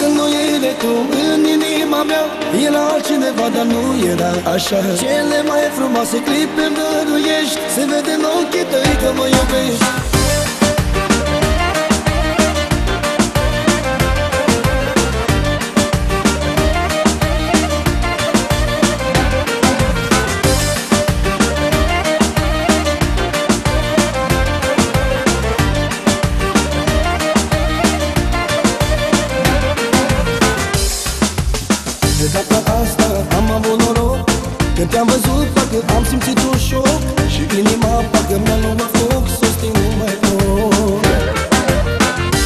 Când nu erai tu în inima mea. Era altcineva, dar nu era așa. Cele mai frumoase clipe îmi dăruiești. Se vede în ochii tăi că mă iubești. Când te-am văzut, parcă am simțit un șoc Și inima parcă mi-a luat foc Să o sting mai pot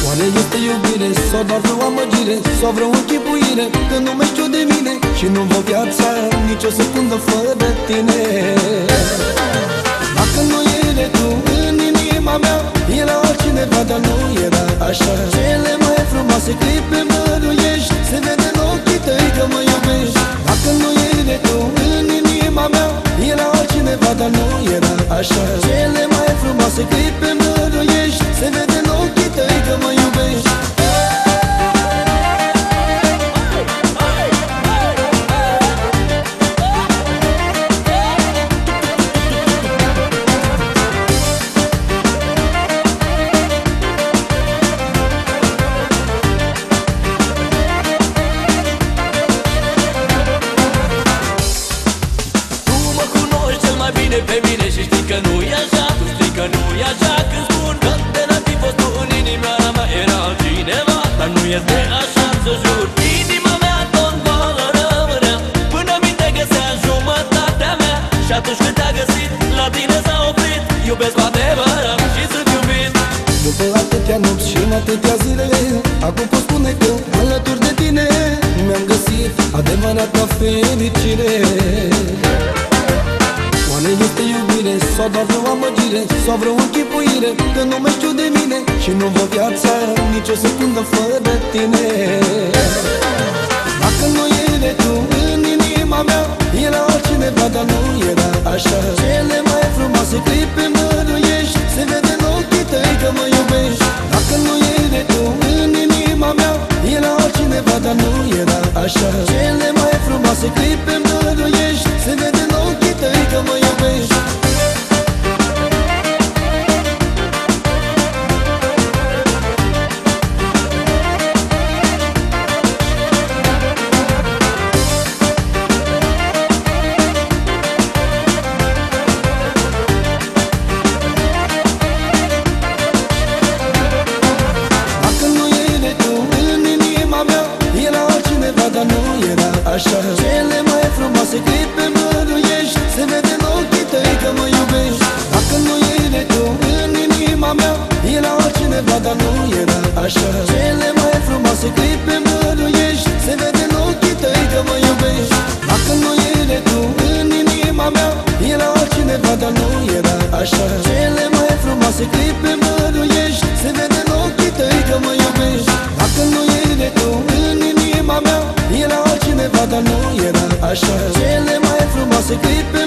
Oare este iubire sau doar vreo amăgire Sau vreo închipuire? Că nu mai știu de mine Și nu vă viața nici o secundă fără tine. Dacă nu erai tu în inima mea Era altcineva, dar nu era așa. Cele mai frumoase clipe dar nu era așa. Cele mai frumoase clipe Iubesc cu adevărat și sunt iubit. După atâtea nopți și în atâtea zile Acum pot spune că alături de tine Mi-am găsit adevărata fericire. Oare este iubire sau doar vreo amăgire Sau vreo închipuire? Că nu mai știu de mine Și nu vă viața nici o secundă fără tine. Dacă nu erai tu în inima mea Era altcineva, dar nu era așa. Cele mai frumoase clipe frumoase clipe măruiești Se vede în ochii tăi că mă iubești mai frumoase clipe măruiești Se vede în ochii tăi că mă iubești. Dacă nu erai tu în inima mea Era altcineva, dar nu era așa. Cele mai frumoase clipe măruiești Se vede în ochii tăi că mă iubești. Dacă nu erai tu în inima mea Era altcineva, dar nu era așa Als ik